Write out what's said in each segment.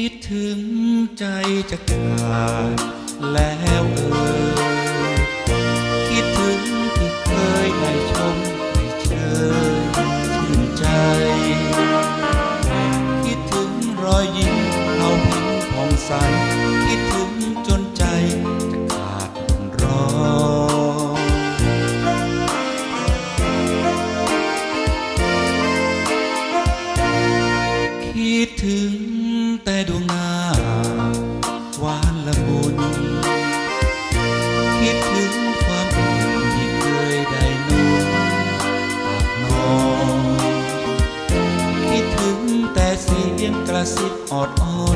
คิดถึงใจจะขาดแล้วเออคิดถึงที่เคยได้ชมได้เชยชื่นใจ คิดถึงรอยยิ้มเอาพิงผ่องใสคิดถึงจนใจจะขาดร้องคิดถึง แต่ดวงหน้าหวานละมุนคิดถึงความอุ่นที่เคยได้นุ่มนอนคิดถึงแต่เสียงกระซิบออดอ้อน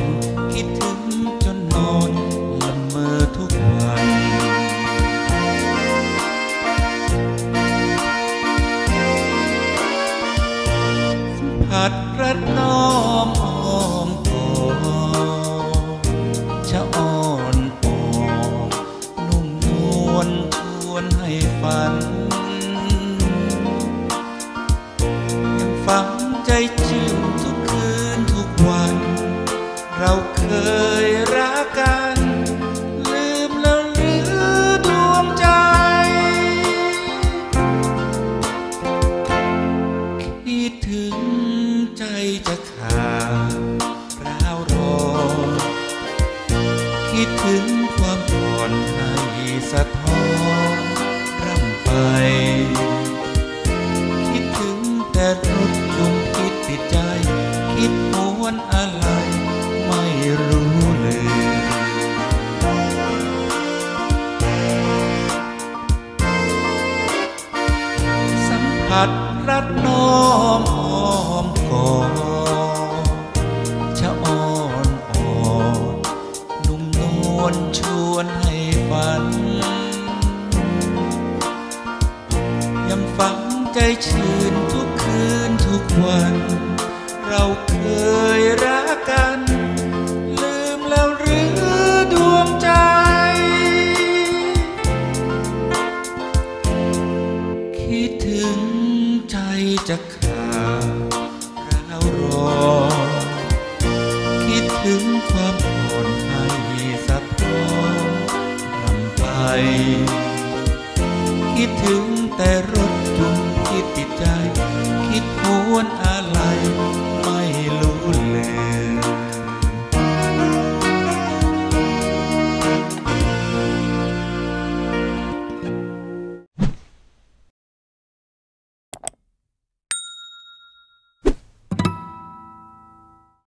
ฝัน ยังฝังใจจิ้มทุกคืนทุกวัน เราเคยรักกัน ลืมแล้วหรือดวงใจ คิดถึงใจจะขาดร้าวรอคิดถึงความอ่อนให้สะท วนอะไรไม่รู้เลยสัมผัสรัดน้อมหอมกอดชะอ่อนอ่อนนุ่มนวลชวนให้ฝัน ยังฝังใจชื่นทุกคืนทุกวัน เราเคยรักกัน ลืมแล้วหรือดวงใจ คิดถึงใจจะขาดเรารอ คิดถึงความอ่อนให้สะท้อนรำไป คิดถึงแต่รถจุงคิดติดใจ